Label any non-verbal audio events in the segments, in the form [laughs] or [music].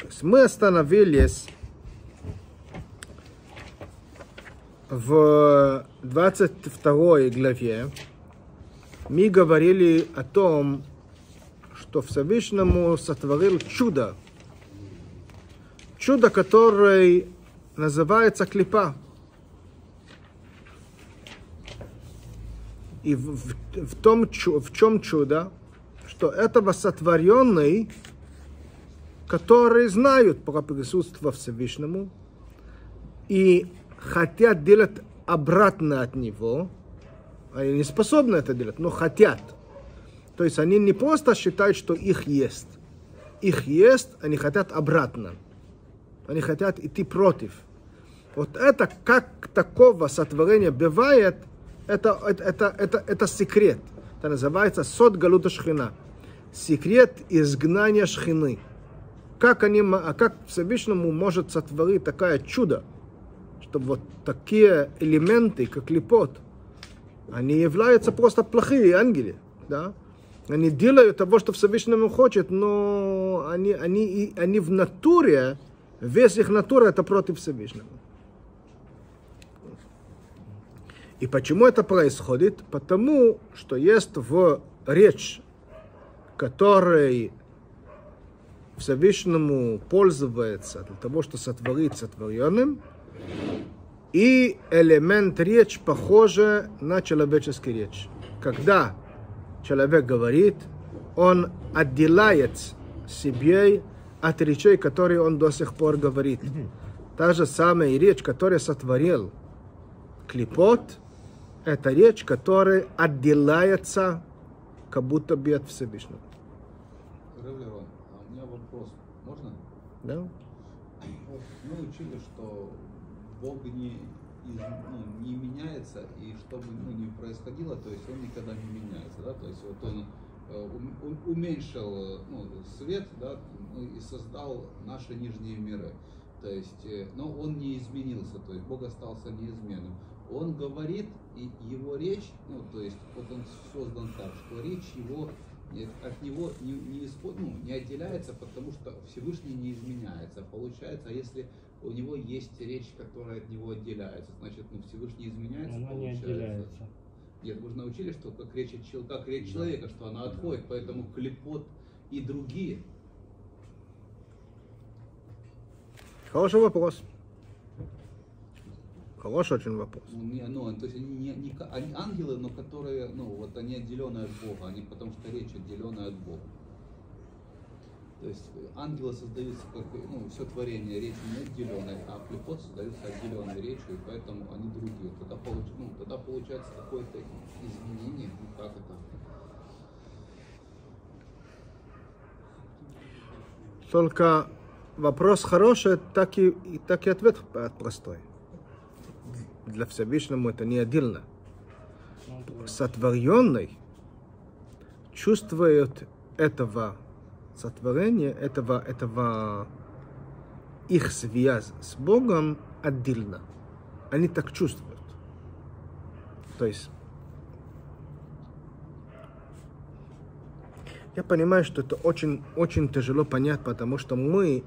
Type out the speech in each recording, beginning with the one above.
То есть мы остановились в 22 главе. Мы говорили о том, что Всевышнему сотворил чудо. Чудо, которое называется клипа. И в, в, в том, в чем чудо, что этого сотворенный, которые знают про присутствие Всевышнему и хотят делать обратно от него, они не способны это делать, но хотят. То есть они не просто считают, что их есть. Их есть, они хотят обратно. Они хотят идти против. Вот это, как такого сотворения бывает, это, это, это, это, это секрет. Это называется сот галута шхина. Секрет изгнания шхины. Как, они, а как Всевышнему может сотворить такое чудо, чтобы вот такие элементы, как липот, они являются просто плохие ангелы, да? Они делают того, что Всевышнему хочет, но они, они, они в натуре, весь их натура это против Всевышнего. И почему это происходит? Потому что есть в речь, которой Всевышнему пользуется для того, чтобы сотворить сотворенным, и элемент речь похоже на человеческий речь. Когда человек говорит, он отделяет себе от речей, которые он до сих пор говорит. Та же самая речь, которую сотворил клипот, это речь, которая отделяется как будто бы от Всевышнего. У меня вопрос. Можно? Да? Вот мы учили, что Бог не, из- ну, не меняется, и что бы ну, ни происходило, то есть он никогда не меняется, да, то есть вот он э, ум- ум- уменьшил ну, свет, да, ну, и создал наши нижние миры, то есть, э, но он не изменился, то есть Бог остался неизменным. Он говорит, и его речь, ну, то есть, вот он создан так, что речь его от него не, не, исход- ну, не отделяется, потому что Всевышний не изменяется. Получается, а если у него есть речь, которая от него отделяется, значит, ну, Всевышний изменяется, Она не получается. отделяется. Нет, мы же научили, что как речь, как речь человека, что она отходит, поэтому клепот и другие. Хороший вопрос. Хороший очень вопрос. Ну, не, ну, то есть они, не, не они ангелы, но которые, ну, вот они отделенные от Бога, они потому что речь отделенная от Бога. То есть ангелы создаются как, ну, все творение речью не отделенной, а клепот создаются отделенной речью, и поэтому они другие. Тогда, получ, ну, тогда получается какое-то изменение, ну, как это? Только вопрос хороший, так и, и так и ответ простой. Для Всевышнему это не отдельно. Сотворенный чувствует этого сотворения, этого, этого их связь с Богом отдельно. Они так чувствуют. То есть Я понимаю, что это очень, очень тяжело понять, потому что мы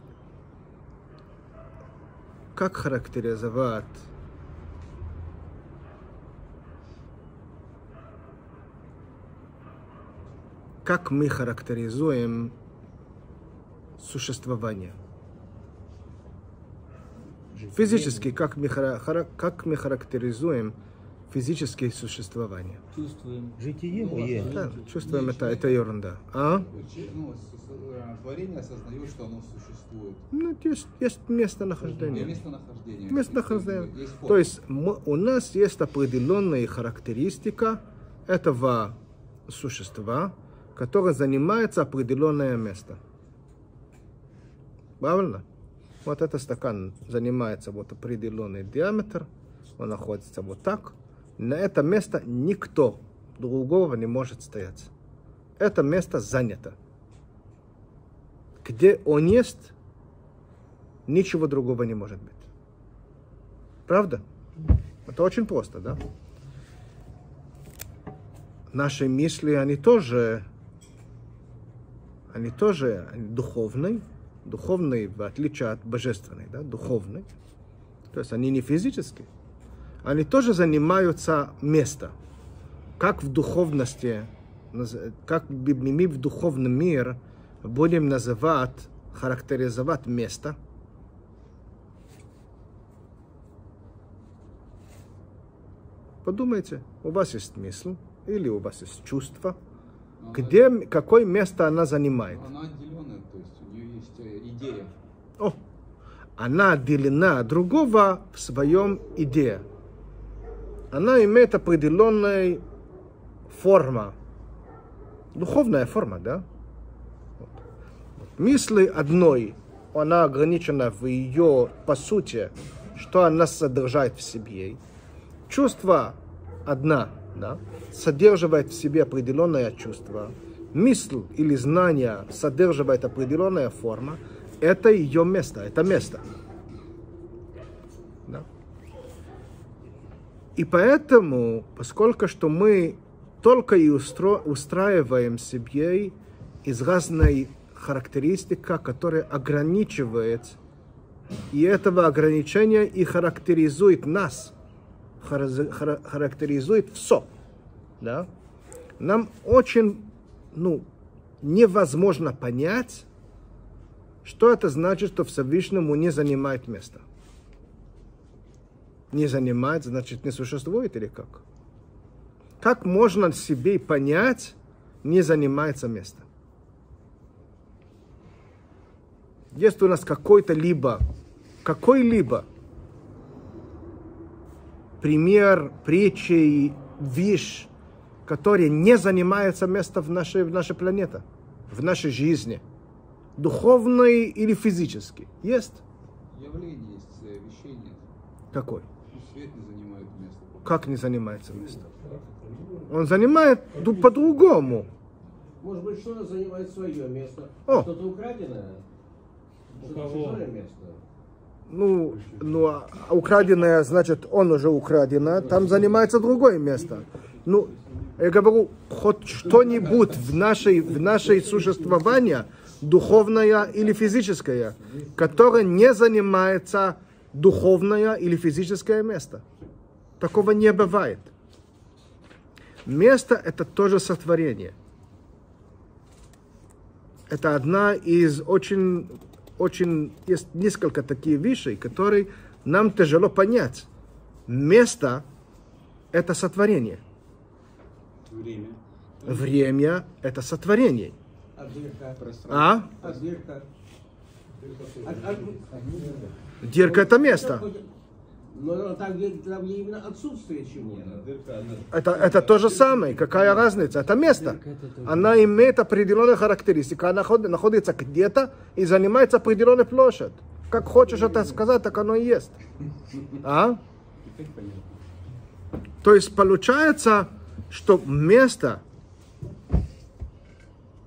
как характеризовать как мы характеризуем существование. Физически, как мы, как мы характеризуем физическое существование. Чувствуем. Житие Ну, мое. ладно. Да, чувствуем это, это ерунда. А? Ну, э, творение осознает, что оно существует. Ну, есть, есть местонахождение. местонахождение. Местонахождение. Есть. То есть мы- у нас есть определенная характеристика этого существа, которое занимается определенное место. Правильно? Вот этот стакан занимается вот определенный диаметр, он находится вот так. На это место никто другого не может стоять. Это место занято. Где он есть, ничего другого не может быть. Правда? Это очень просто, да? Наши мысли, они тоже, они тоже духовные, Духовный, в отличие от божественной, да, духовный. То есть они не физические. Они тоже занимаются место. Как в духовности, как мы в духовный мир будем называть, характеризовать место. Подумайте, у вас есть смысл или у вас есть чувство, где, какое место она занимает. Она, отделенная, то есть у нее есть э, идея. О, она отделена от другого в своем идее. Она имеет определенная форма. Духовная форма, да? Вот. Мысли одной, она ограничена в ее, по сути, что она содержит в себе. Чувство одна, да, содерживает в себе определенное чувство. Мысль или знание содерживает определенная форма. Это ее место, это место. Да. И поэтому, поскольку что мы только и устро- устраиваем себе из разной характеристика, которая ограничивает, и этого ограничения и характеризует нас, характеризует все. Да? Нам очень ну, невозможно понять, что это значит, что Всевышнему не занимает место. Не занимает, значит, не существует или как? Как можно себе понять, не занимается место? Есть у нас какой-то либо, какой-либо пример, притчи, вещь, которая не занимается место в нашей, в нашей планете, в нашей жизни, духовной или физической. Есть? Явление есть, э, вещей нет. Какой? Ну, свет не занимает место. Как не занимается место? Он занимает по-другому. Может быть, что-то занимает свое место, О. что-то украденное, что-то кого? чужое место. Ну, ну, а украденное, значит, он уже украдено, там занимается другое место. Ну, я говорю, хоть что-нибудь в нашей, в нашей существовании, духовное или физическое, которое не занимается духовное или физическое место. Такого не бывает. Место – это тоже сотворение. Это одна из очень, очень, есть несколько таких вещей, которые нам тяжело понять. Место – это сотворение. Время. Время – это сотворение. А? А? А дырка? А- а- это место. Но там, где, там, где именно отсутствие чего-то. Это, это то же самое. Какая разница? Это место. Она имеет определенные характеристики. Она ход- находится где-то и занимается определенной площадь. Как хочешь это сказать, так оно и есть. А? То есть получается, что место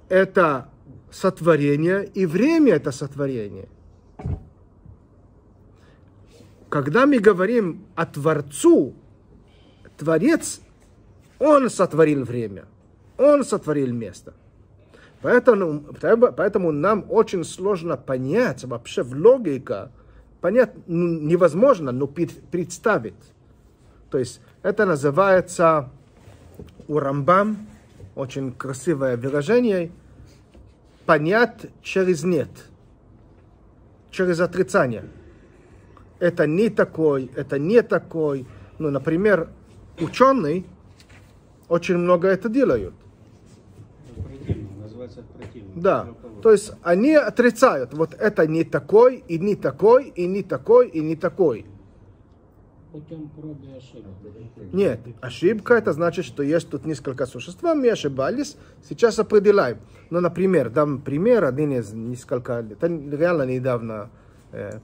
это сотворение, и время это сотворение. Когда мы говорим о Творцу, Творец, Он сотворил время, Он сотворил место. Поэтому, поэтому нам очень сложно понять, вообще в логике, понять ну, невозможно, но пред- представить. То есть это называется у Рамбам, очень красивое выражение, понять через нет, через отрицание. Это не такой, это не такой. Ну, например, ученые очень много это делают. Да. То есть они отрицают, вот это не такой, и не такой, и не такой, и не такой. путем проб и ошибок. Нет, ошибка это значит, что есть тут несколько существ, мы ошибались, сейчас определяем. Ну, например, дам пример, один из несколько, это реально недавно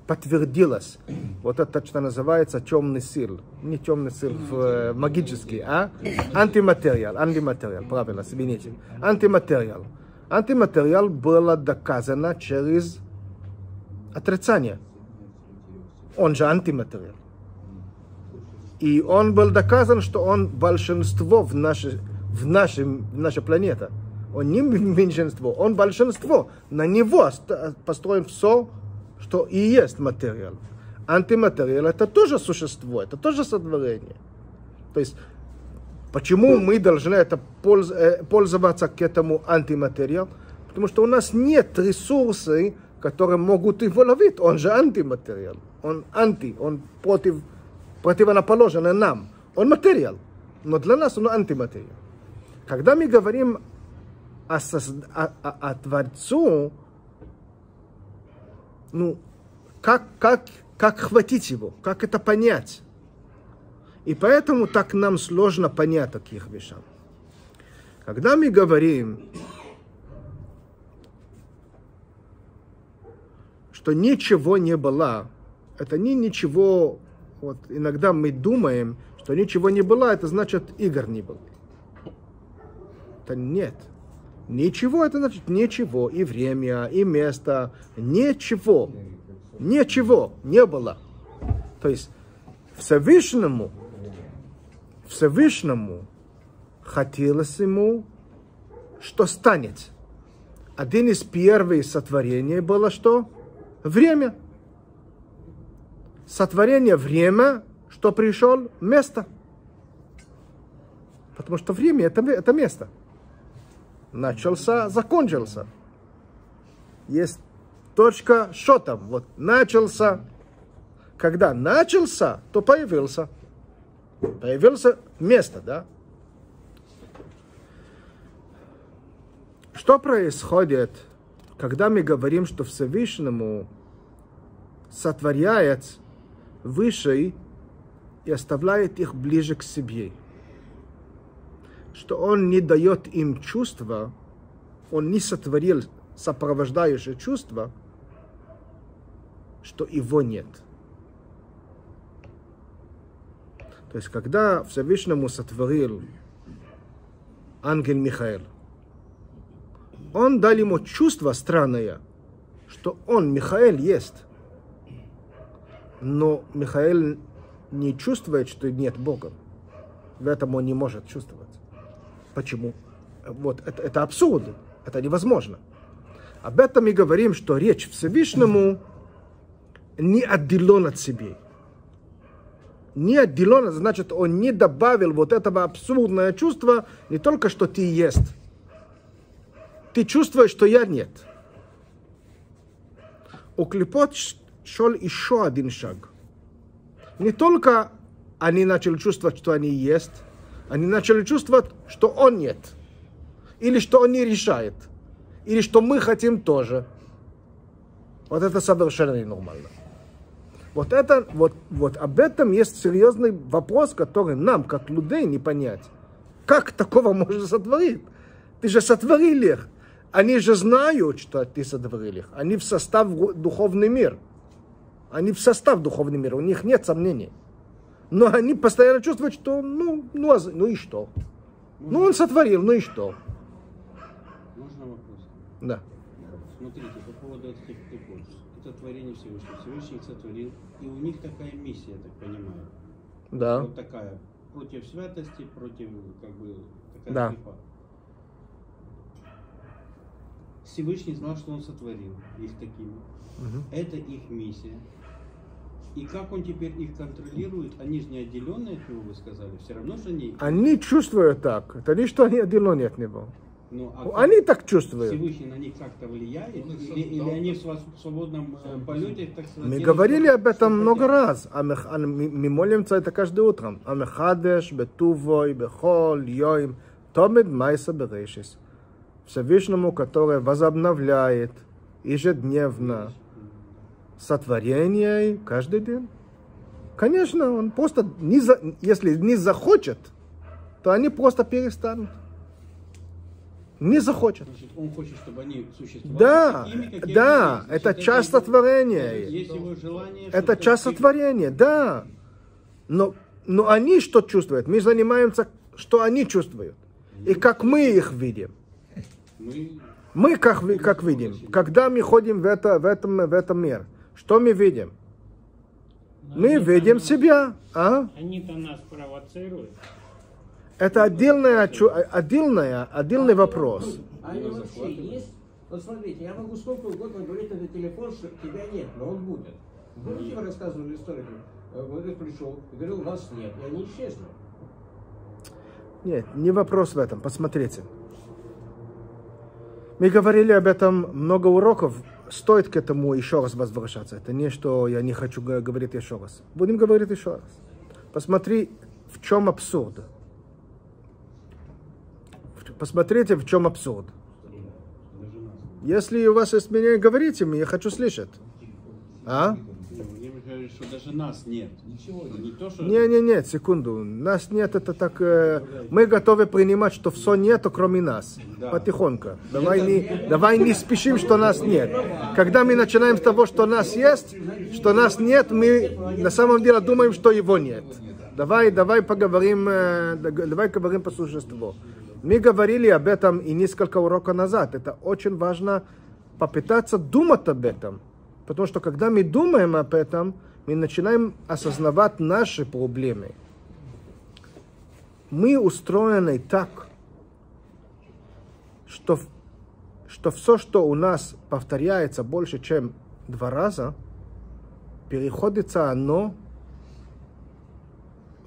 подтвердилось. Вот это что называется темный сил. Не темный сил в э, магический, а? Антиматериал, антиматериал, правильно, извините. Антиматериал. Антиматериал было доказано через отрицание. Он же антиматериал. И он был доказан, что он большинство в нашей, в нашей, в нашей планете. Он не меньшинство, он большинство. На него построен все, что и есть материал. Антиматериал это тоже существо, это тоже сотворение. То есть, почему мы должны это польз- э, пользоваться к этому антиматериал? Потому что у нас нет ресурсов, которые могут его ловить. Он же антиматериал. Он анти, он против, противоположен нам. Он материал, но для нас он антиматериал. Когда мы говорим о, созд- о- о- о Творцу, ну, как, как, как хватить его, как это понять? И поэтому так нам сложно понять таких вещах. Когда мы говорим, что ничего не было, это не ничего, вот иногда мы думаем, что ничего не было, это значит игр не было. Это нет. Ничего, это значит ничего. И время, и место. Ничего. Ничего не было. То есть Всевышнему, Всевышнему хотелось ему, что станет. Один из первых сотворений было что? Время. Сотворение время, что пришел место. Потому что время это, это место. Начался, закончился. Есть точка, что там? Вот начался. Когда начался, то появился. Появился место, да? Что происходит, когда мы говорим, что Всевышнему сотворяет выше и оставляет их ближе к себе? Что он не дает им чувства, он не сотворил сопровождающее чувство, что его нет. То есть, когда Всевышнему сотворил ангел Михаил, он дал ему чувство странное, что он, Михаил, есть. Но Михаил не чувствует, что нет Бога. В этом он не может чувствовать. Почему? Вот это, это абсурд, это невозможно. Об этом мы говорим, что речь Всевышнему не отделен от себя. Не отделен, значит, он не добавил вот этого абсурдное чувство, не только что ты есть. Ты чувствуешь, что я нет. У клепот шел еще один шаг. Не только они начали чувствовать, что они есть, они начали чувствовать, что он нет. Или что он не решает. Или что мы хотим тоже. Вот это совершенно ненормально. Вот, это, вот, вот об этом есть серьезный вопрос, который нам, как людей, не понять. Как такого можно сотворить? Ты же сотворил их. Они же знают, что ты сотворил их. Они в состав духовный мир. Они в состав духовный мир, у них нет сомнений. Но они постоянно чувствуют, что ну, ну, а ну и что? Ну он сотворил, ну и что? Можно вопрос? Да. Смотрите, по поводу клепот. Это творение Всевышнего. Всевышний их сотворил. И у них такая миссия, я так понимаю. Да. Вот такая. Против святости, против, как бы, такая Да. клепа. Всевышний знал, что он сотворил их такими. Мгм. Это их миссия. И как он теперь их контролирует, они же не отделенные от него, вы сказали, все равно же они... Они чувствуют так. Это не что они отделены от него. Ну, а как Они так чувствуют. Всевышний на них как-то влияет? Или, или они в свободном э, полете, так сказать, Мы делают, говорили об этом много хотят? раз. А мы- а мы молимся это каждое утро. Амехадеш, Бетувой, Бехол, Йоим, Томид Майса Берешис. Всевышнему, который возобновляет ежедневно сотворение каждый день. Конечно, он просто, не за- если не захочет, то они просто перестанут. Не захочет. Значит, он хочет, чтобы они существовали Да, такими, да, они это часть сотворения. Есть его желание... Это часть сотворения, да. Но, но они что чувствуют? Мы занимаемся, что они чувствуют. И как мы их видим. Мы Мы как, как видим. Когда мы ходим в, это, в, этом, в этом мир, что мы видим? Но Мы они-то видим нас- себя. А? Они-то нас провоцируют. Это отдельная, отдельная, отдельный вопрос. Они вообще есть? Вот смотрите, я могу сколько угодно говорить на этот телефон, что тебя нет, но он будет. Помните, вы рассказывали историю? Э, Владимир пришел говорил, вас нет, и они исчезли. Нет, не вопрос в этом. Посмотрите. Мы говорили об этом много уроков. Стоит к этому еще раз возвращаться. Это не что я не хочу говорить еще раз. Будем говорить еще раз. Посмотри, в чем абсурд. Посмотрите, в чем абсурд. Если у вас есть мнение, говорите мне, я хочу слышать. А? Говорит, что даже нас нет. Ничего Ну. Не то, что... Не, не, нет, секунду. Нас нет, это так... э, мы готовы принимать, что все нету, кроме нас. Потихоньку. Давай не, давай не спешим, что нас нет. Когда мы начинаем с того, что нас есть, что нас нет, мы на самом деле думаем, что его нет. Давай, давай поговорим, э, давай поговорим по существу. Мы говорили об этом и несколько уроков назад. Это очень важно попытаться думать об этом. Потому что когда мы думаем об этом, мы начинаем осознавать наши проблемы. Мы устроены так, что, что все, что у нас повторяется больше, чем два раза, переходится оно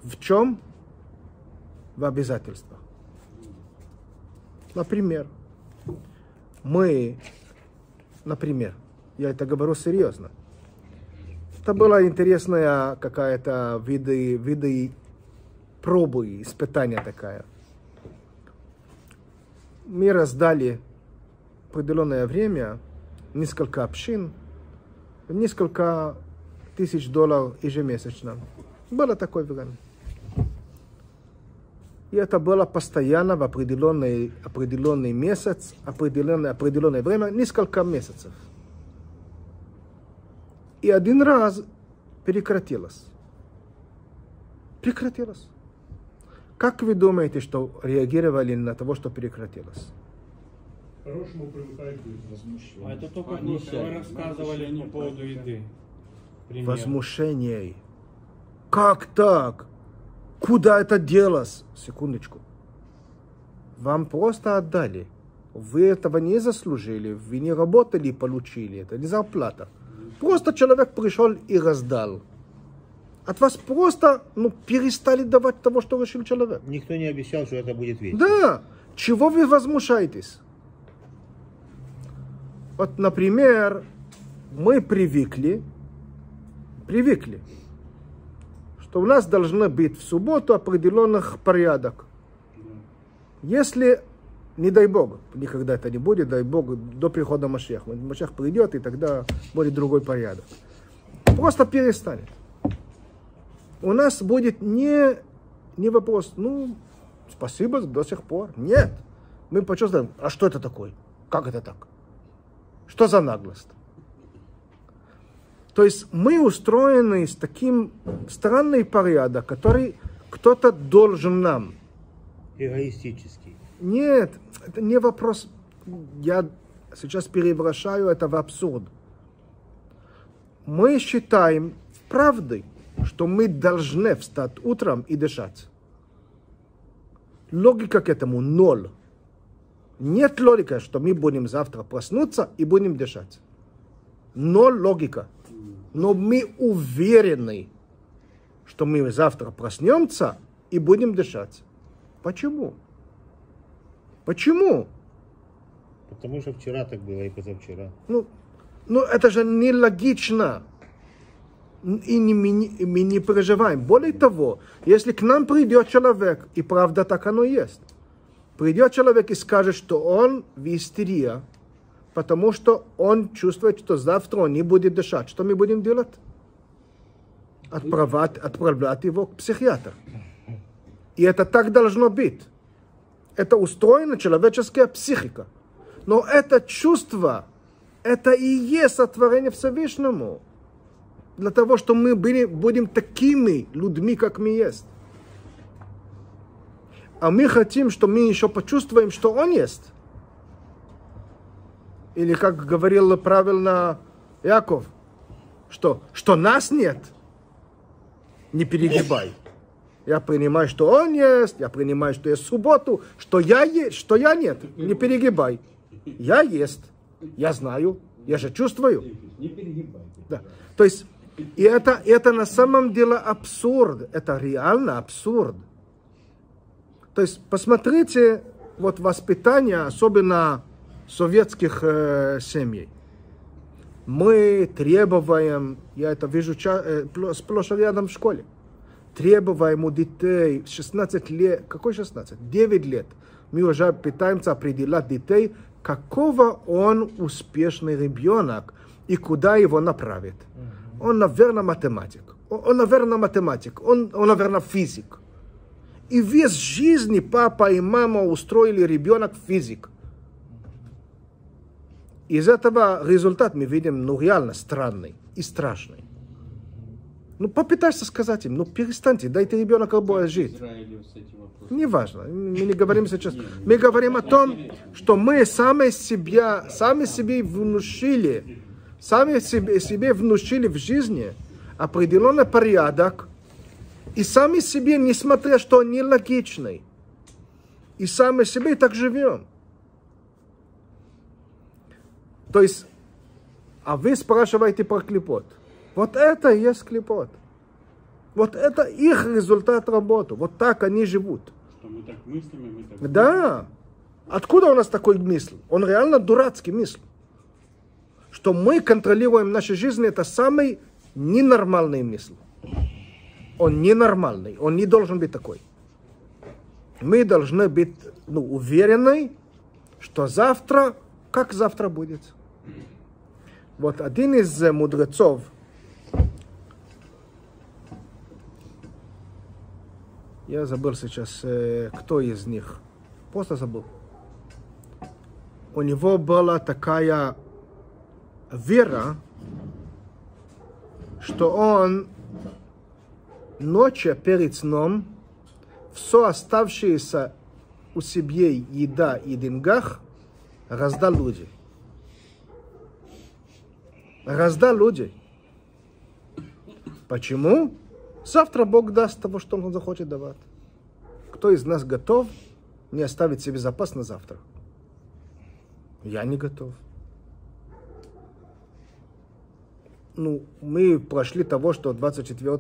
в чем? В обязательства. Например, мы, например, я это говорю серьезно, это была интересная какая-то виды, виды пробы, испытания такая. Мы раздали определенное время несколько общин, несколько тысяч долларов ежемесячно. Было такое время. И это было постоянно в определенный, определенный месяц, определенное, определенное время, несколько месяцев. И один раз прекратилось. Прекратилось. Как вы думаете, что реагировали на того, что прекратилось? По-хорошему привыкает этому. А это только Они вы рассказывали значит, по поводу еды. Пример. Возмущение. Как так? Куда это делось? Секундочку. Вам просто отдали. Вы этого не заслужили. Вы не работали и получили. Это не зарплата. Просто человек пришел и раздал. От вас просто ну, перестали давать того, что решил человек. Никто не обещал, что это будет вечно. Да, чего вы возмущаетесь? Вот, например, мы привыкли, привыкли, что у нас должны быть в субботу определенных порядок. Если, не дай Бог, никогда это не будет, дай Бог, до прихода Машеха. Машех придет, и тогда будет другой порядок. Просто перестанет. У нас будет не, не вопрос, ну, спасибо до сих пор. Нет. Мы почувствуем, а что это такое? Как это так? Что за наглость? То есть мы устроены с таким странный порядок, который кто-то должен нам. Эгоистический. Нет, это не вопрос. Я сейчас превращаю это в абсурд. Мы считаем правдой, что мы должны встать утром и дышать. Логика к этому ноль. Нет логики, что мы будем завтра проснуться и будем дышать. Ноль логика. Но мы уверены, что мы завтра проснемся и будем дышать. Почему? Почему? Потому что вчера так было и позавчера. Ну, ну это же нелогично. И не, мы, не, мы не переживаем. Более того, если к нам придет человек, и правда так оно есть, придет человек и скажет, что он в истерии, потому что он чувствует, что завтра он не будет дышать. Что мы будем делать? Отправлять, отправлять его к психиатру. И это так должно быть. Это устроена человеческая психика. Но это чувство, это и есть сотворение Всевышнему. Для того, чтобы мы были, будем такими людьми, как мы есть. А мы хотим, что мы еще почувствуем, что Он есть. Или, как говорил правильно Яков, что, что нас нет, не перегибай. Я принимаю, что он есть, я принимаю, что есть субботу, что я есть, что я нет. Не перегибай. Я есть, я знаю, я же чувствую. Не перегибайте. Да. То есть, и это, это на самом деле абсурд. Это реально абсурд. То есть, посмотрите, вот воспитание, особенно советских э, семей. Мы требуем, я это вижу ча- э, пло- сплошь рядом в школе, требуем у детей 16 лет, какой 16? 9 лет. Мы уже пытаемся определять детей, какого он успешный ребенок и куда его направит. Он, наверное, математик. Он, он, наверное, математик. Он, он, наверное, физик. И весь жизни папа и мама устроили ребенок физик. Из этого результат мы видим, ну, реально странный и страшный. Ну, попытайся сказать им, ну, перестаньте, дайте ребенку обои жить. Неважно, мы не говорим сейчас. [laughs] Мы говорим о том, что мы сами себя, сами себе внушили, сами себе, себе внушили в жизни определенный порядок, и сами себе, несмотря что он нелогичный, и сами себе так живем. То есть, а вы спрашиваете про клепот. Вот это и есть клепот. Вот это их результат работы. Вот так они живут. Что мы так мыслим, и мы так... Да. Откуда у нас такой мысль? Он реально дурацкий мысль. Что мы контролируем нашу жизнь, это самый ненормальный мысль. Он ненормальный, он не должен быть такой. Мы должны быть ну, уверены, что завтра, как завтра будет. Вот один из э, мудрецов, я забыл сейчас, э, кто из них, просто забыл. У него была такая вера, что он ночью перед сном все оставшееся у себя еда и деньгах раздал людям. Раздал людей. Почему? Завтра Бог даст того, что Он захочет давать. Кто из нас готов не оставить себе запас на завтра? Я не готов. ну, мы прошли того, что 24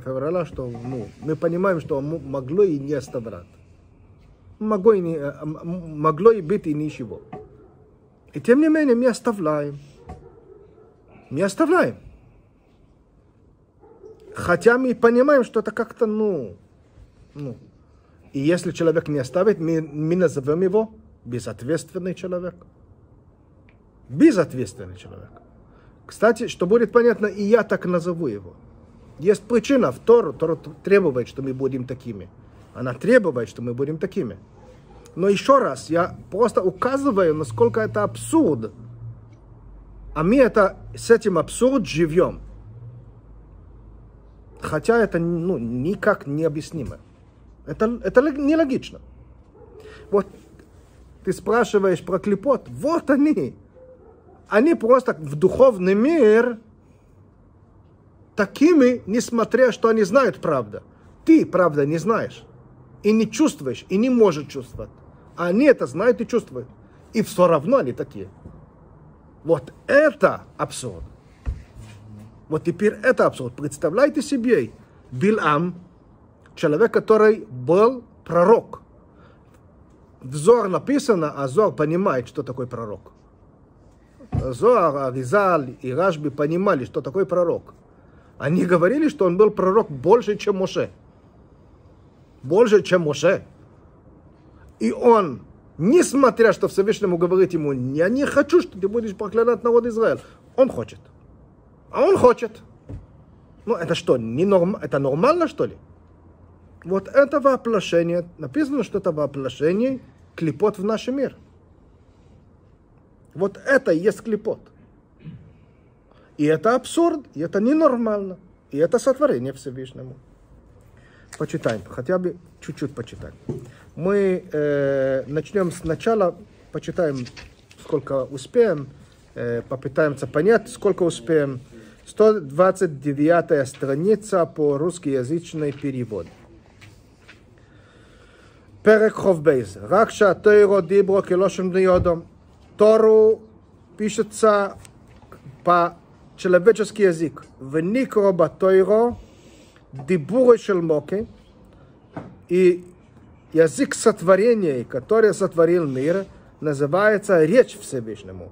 февраля, что ну, мы понимаем, что могло и не оставлять. Могло и, не, э, могло и быть и ничего. И тем не менее мы оставляем. Мы оставляем. Хотя мы понимаем, что это как-то, ну, ну. И если человек не оставит, мы, мы назовем его безответственный человек. Безответственный человек. Кстати, что будет понятно, и я так назову его. Есть причина в Тору, Тора требует, что мы будем такими. Она требует, что мы будем такими. Но еще раз, я просто указываю, насколько это абсурд. А мы это, с этим абсурд живем. Хотя это ну, никак не объяснимо. Это, это нелогично. Вот ты спрашиваешь про клепот, вот они они просто в духовный мир такими, несмотря, что они знают правду. Ты, правда, не знаешь. И не чувствуешь, и не можешь чувствовать. А они это знают и чувствуют. И все равно они такие. Вот это абсурд. Вот теперь это абсурд. Представляете себе, Билам, человек, который был пророк. В Зор написано, а Зор понимает, что такое пророк. Зоар, Аризаль и Рашби понимали, что такое пророк. Они говорили, что он был пророк больше, чем Моше. Больше, чем Моше. И он, несмотря что Всевышнему говорит ему, я не хочу, что ты будешь проклинать народ Израиль, он хочет. А он хочет. Ну, это что, не норм... это нормально, что ли? Вот это воплощение, написано, что это воплощение клепот в наш мир. Вот это и есть клепот. И это абсурд, и это ненормально, и это сотворение Всевышнему. Почитаем, хотя бы чуть-чуть почитаем. Мы э, начнем сначала, почитаем, сколько успеем, э, попытаемся понять, сколько успеем. 129 страница по русскоязычный перевод. פרק חוב בייס, רק שהתוירו דיברו כלושן בני אודום. Тору пишется по-человеческий язык. В Никро Батойро дибуры шелмоки и язык сотворения, который сотворил мир, называется речь Всевышнему.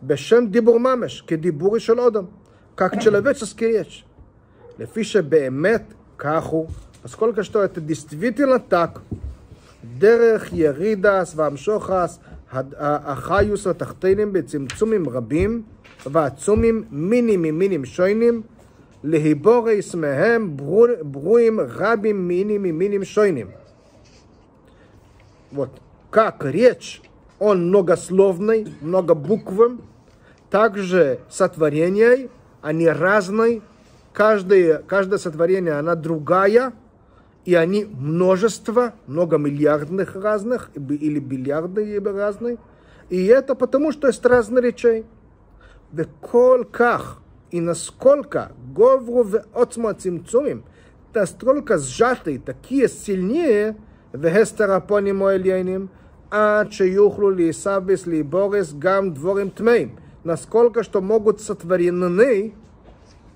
Бешем дибур мамеш, кедибуры шел одам, как человеческий речь. Лефиша беемет каху, поскольку что это действительно так, דרך ירידס והמשוחס, החיוס התחתינים בצמצומים רבים ועצומים מינים ממינים שוינים, להיבורס מהם ברור- ברורים רבים מינים миnim шойним. Вот, как речь, он многословный, многобуквен, также сотворение, они разные, каждое, каждое сотворение, она другая, и они множество, многомиллиардных разных, или бильярды разные. И это потому, что есть разные речей. וכל כך, и насколько говру ועוצמו צמצומים, настолько сжатые, такие сильнее, והסתר הפונים העליינים, עד שיוכלו להיסבס, להיבורס גם דבורים טמאים. насколько что могут сотворены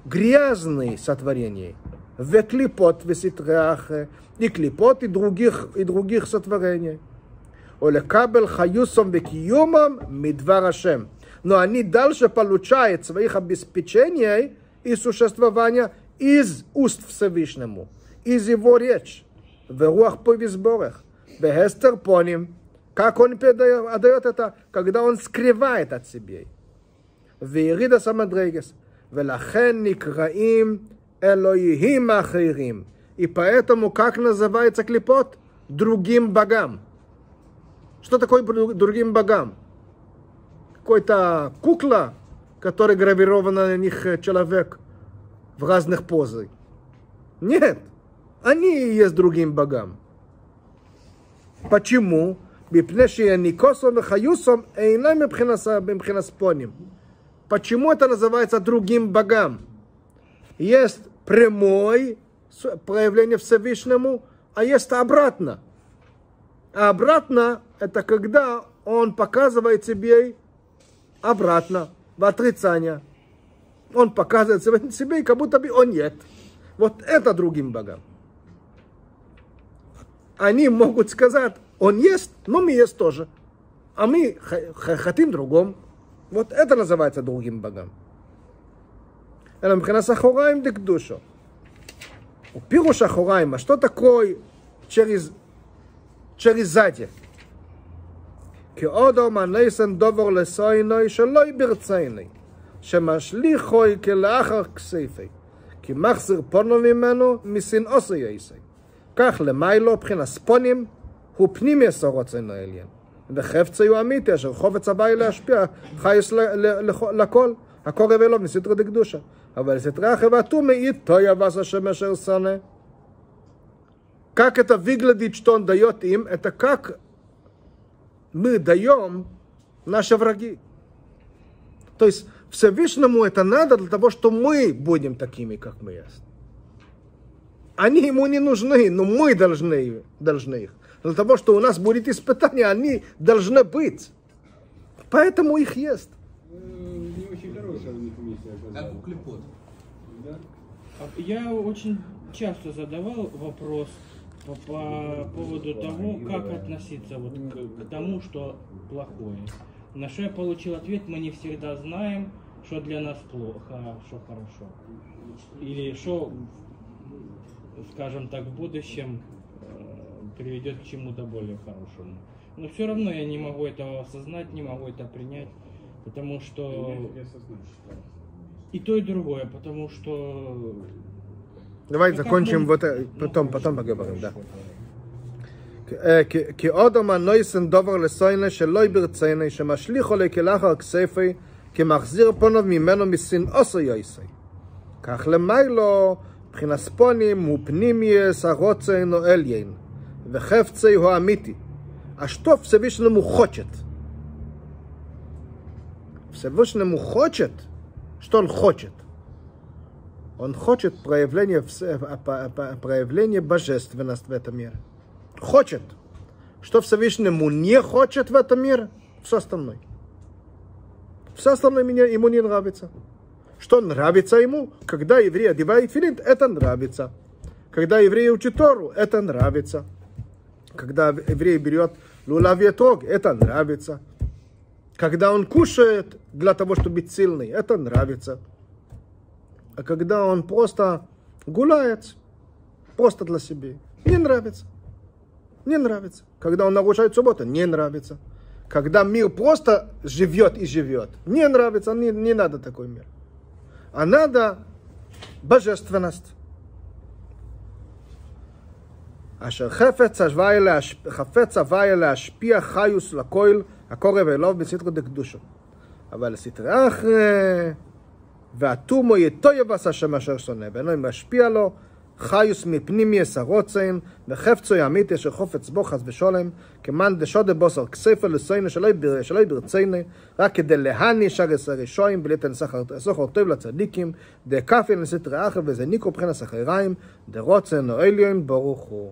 грязные сотворения. Веклипот веситрахе, и клипот, и других, и других сотворений. Оля кабель хаюсом векиюмом мидварашем. Но они дальше получают своих обеспечений и существования из уст Всевышнему, из его речь, в руах по визборах, в эстер поним, как он отдает это, когда он скрывает от себя. וירידה סמדרגס, ולכן נקראים אלוהים אחרים. И поэтому как называется клипот? Другим богам. Что такое дру- другим богам? Какой-то кукла, которая гравирована на них э, человек в разных позах. Нет, они и есть другим богам. почему? מפני שניקוסום וחיוסום אינם מבחינת, מבחינת ספונים. Почему это называется другим богам? Есть прямой проявление Всевышнему, а есть обратно. А обратно это когда он показывает себе обратно, в отрицание. Он показывает себе- как будто бы он нет. Вот это другим богам. Они могут сказать, он есть, но мы есть тоже. А мы хотим другом. Вот это называется другим богам. אלא מבחינת אחוריים דקדושו. ופירוש אחוריים, а что такое через, через сзади? כי עוד אומן נייסן דובר לסוינוי שלא ברצייני, שמשליחוי כלאחר כסייפי, כי מחזיר פונו ממנו משנאוסו יעשי. כך למיילו מבחינת ספונים הוא פנימי סורוצנו העליין. וחפצי הוא אמיתי אשר חופץ הבאי להשפיע חייס ל- ל- לכ- לכל. הקורב אלוב מסתרא דקדושה. אבל סתרי החבטו מעיד תויה ועשה השם אשר שונא. Как это выглядит, что он дает им, это как мы даем наши враги. То есть Всевышнему это надо для того, что мы будем такими, как мы есть. Они ему не нужны, но мы должны, должны их. Для того, что у нас будет испытание, они должны быть. Поэтому их есть. Э, Не очень хорошая у них миссия Как у клепот. Да? А Я очень часто задавал вопрос по, по поводу того, как относиться вот к, к тому, что плохое. На что я получил ответ, мы не всегда знаем, что для нас плохо, а что хорошо. Или что, скажем так, в будущем приведет к чему-то более хорошему. Но все равно я не могу этого осознать, не могу это принять, потому что Я осознаю. и то, и другое, потому что Давай Ну, как закончим мы- вот это, ну, потом, хорошо, потом поговорим, да. хорошо. אה, כי- כי עוד אומן נויסן דובר לסוינה שלא ברצייני, שמשליך עולה כלאחר כספי, כמחזיר פונו ממנו משנאוסו יויסי. כך למיילו, מבחינת ספונים הוא פנימייס הרוצן או עליין, Вехевце его амити. А что Всевышнему хочет? Всевышнему хочет, что он хочет? Он хочет проявление, а, а, а, проявление божественности в этом мире. Хочет. Что Всевышнему не хочет в этом мире? Все остальное. Все остальное меня, ему не нравится. Что нравится ему? Когда еврей одевает филин, это нравится. Когда еврей учит Тору, это нравится. Когда еврей берет лулав и этрог, это нравится. Когда он кушает для того, чтобы быть сильный, это нравится. А когда он просто гуляет, просто для себя, не нравится. Не нравится. Когда он нарушает субботу, не нравится. Когда мир просто живет и живет, не нравится, не, не надо такой мир. А надо божественность. אשר חפץ הוואי להש... חפץ להשפיע חיוס לכויל הקורא ואלוב בסתרו דקדושו. אבל סתרי אחרי והתומו יטויב עשה שם אשר שונא, ואינו משפיע לו חיוס מפנימיוס הרוצן, וחפצו ימית אשר חופץ בו חס ושולם, כמאן דשודה בוסר כספר לסוינו שלא בר- שלא ברצינו, רק כדי להניש ארץ הראשויים, וליתן סחר טוב לצדיקים, דקפי לסתרי אחר וזה ניקו מבחינת סחריים, דרוצן או עליון ברוך הוא.